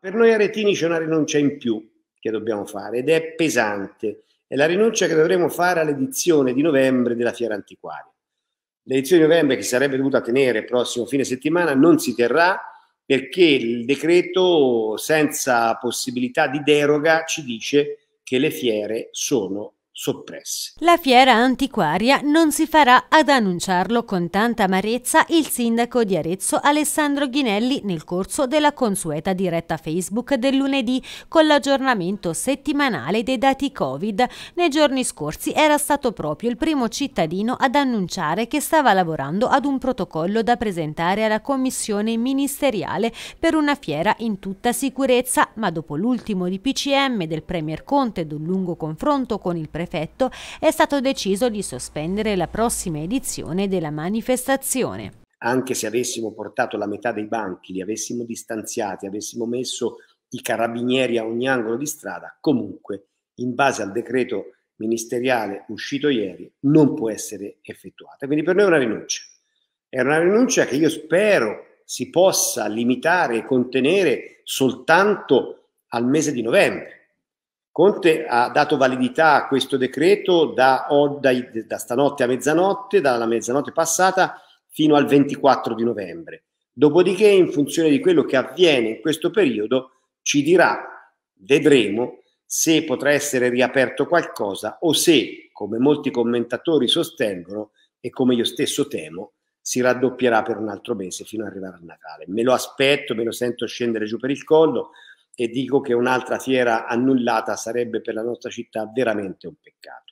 Per noi aretini c'è una rinuncia in più che dobbiamo fare ed è pesante. È la rinuncia che dovremo fare all'edizione di novembre della Fiera Antiquaria. L'edizione di novembre che sarebbe dovuta tenere prossimo fine settimana non si terrà perché il decreto senza possibilità di deroga ci dice che le fiere sono soppresse. La fiera antiquaria non si farà ad annunciarlo con tanta amarezza il sindaco di Arezzo Alessandro Ghinelli nel corso della consueta diretta Facebook del lunedì con l'aggiornamento settimanale dei dati Covid. Nei giorni scorsi era stato proprio il primo cittadino ad annunciare che stava lavorando ad un protocollo da presentare alla commissione ministeriale per una fiera in tutta sicurezza, ma dopo l'ultimo di PCM del Premier Conte ed un lungo confronto con il prefetto prefetto è stato deciso di sospendere la prossima edizione della manifestazione. Anche se avessimo portato la metà dei banchi, li avessimo distanziati, avessimo messo i carabinieri a ogni angolo di strada, comunque, in base al decreto ministeriale uscito ieri, non può essere effettuata. Quindi per noi è una rinuncia. È una rinuncia che io spero si possa limitare e contenere soltanto al mese di novembre Conte ha dato validità a questo decreto da, da, da stanotte a mezzanotte, dalla mezzanotte passata fino al 24 di novembre. Dopodiché, in funzione di quello che avviene in questo periodo, ci dirà, vedremo se potrà essere riaperto qualcosa o se, come molti commentatori sostengono e come io stesso temo, si raddoppierà per un altro mese fino ad arrivare a Natale. Me lo aspetto, me lo sento scendere giù per il collo, e dico che un'altra fiera annullata sarebbe per la nostra città veramente un peccato.